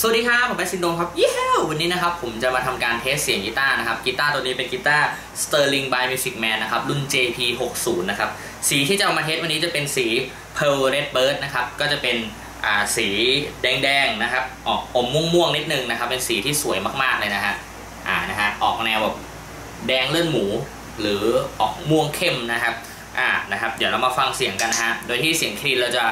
สวัสดีครับ ผมแป็นซินโดมครับเย้วันนี้นะครับ ผมจะมาทำการ test เสียงกีตาร์นะครับ กีตาร์ตัวนี้เป็นกีตาร์ Sterling by Music Man นะครับ รุ่น JP 60นะครับ สีที่จะเอามา test วันนี้จะเป็นสี Pearl Red Burst นะครับ ก็จะเป็นอ่าสีแดงๆนะครับ ออกอมม่วงๆนิดนึงนะครับ เป็นสีที่สวยมากๆเลยนะฮะ อ่า นะฮะ ออกแนวแบบแดงเลือดหมู หรือออกม่วงเข้มนะครับ อ่า นะครับ เดี๋ยวเรามาฟังเสียงกันนะฮะ โดยที่เสียง clean เราจะ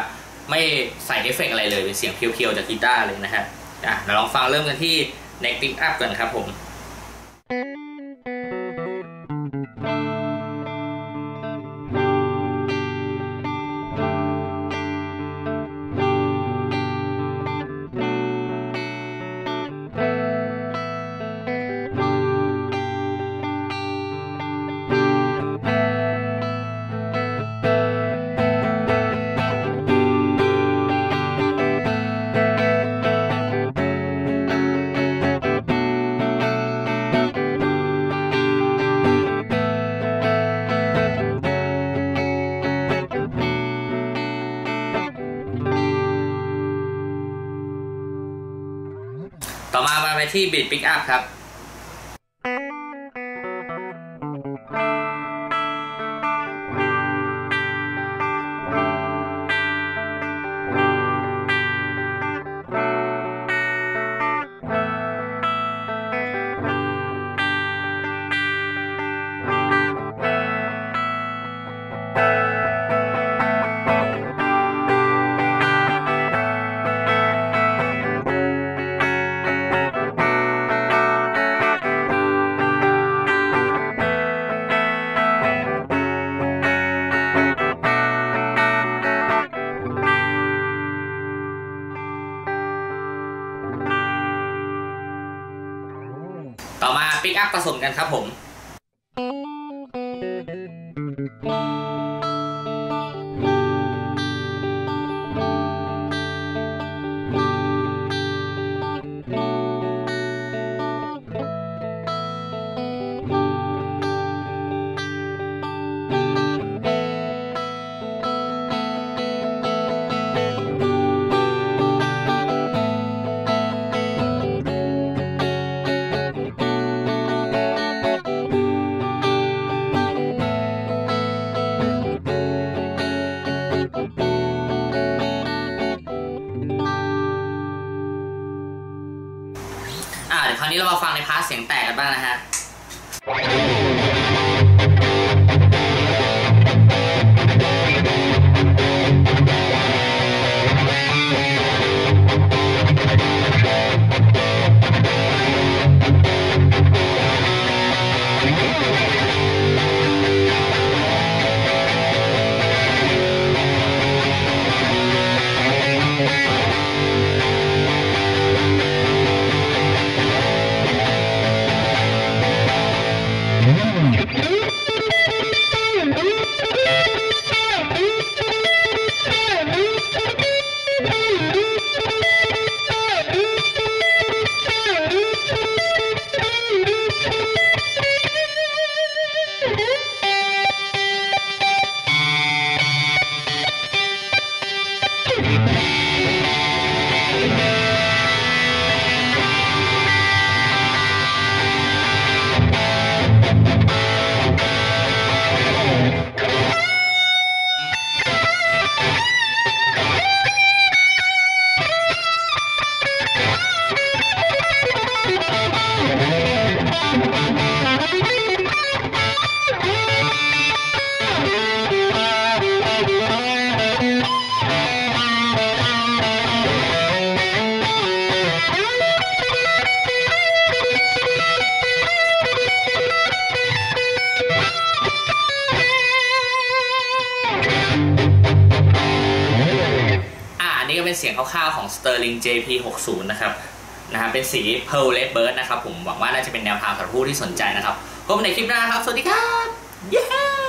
ไม่ใส่เอฟเฟกอะไรเลย เป็นเสียงเพียวๆจากกีตาร์เลยนะฮะ อะเดี๋ยวลองฟังเริ่มกันที่ neck pick up กันครับผม ต่อมามาไปที่บิดปิกอัพครับ ต่อมาปิกอัพผสมกันครับผม อ่าเดี๋ยวคราวนี้เรามาฟังในพาร์ทเสียงแตกกันบ้างนะฮะ Thank you. เป็นเสียงคร่าวๆของ Sterling JP 60 นะครับนะฮะเป็นสี Pearl Red Bird นะครับผมหวังว่าน่าจะเป็นแนวทางสำหรับผู้ที่สนใจนะครับพบในคลิปหน้าครับ สวัสดีครับ เย้